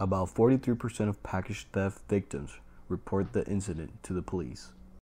About 43% of package theft victims report the incident to the police.